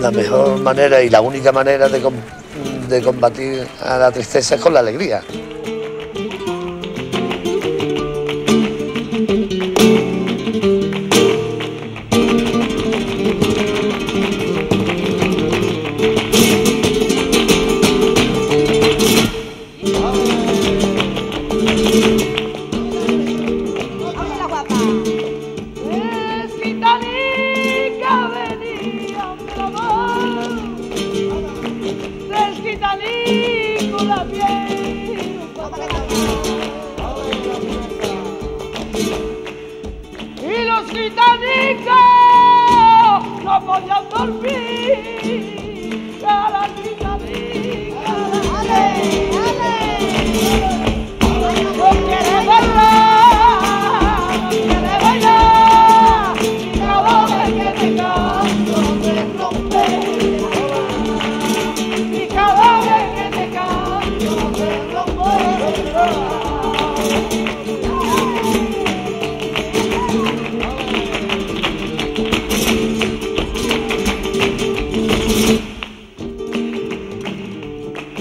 La mejor manera y la única manera de, de combatir a la tristeza es con la alegría. gitanico, no podía dormir, cara gitanica. ¡Ale, ale! No quiere bailar, no quiere que te me rompe que te me